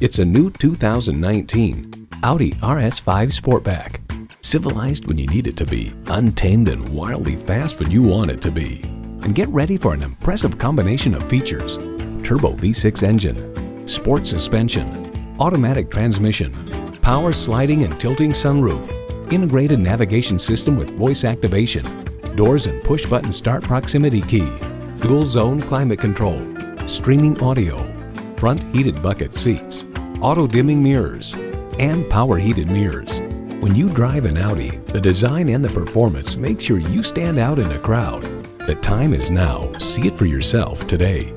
It's a new 2019 Audi RS5 Sportback. Civilized when you need it to be, untamed and wildly fast when you want it to be. And get ready for an impressive combination of features. Turbo V6 engine, sport suspension, automatic transmission, power sliding and tilting sunroof, integrated navigation system with voice activation, doors and push button start proximity key, dual zone climate control, streaming audio, front heated bucket seats, auto dimming mirrors, and power heated mirrors. When you drive an Audi, the design and the performance make sure you stand out in a crowd. The time is now. See it for yourself today.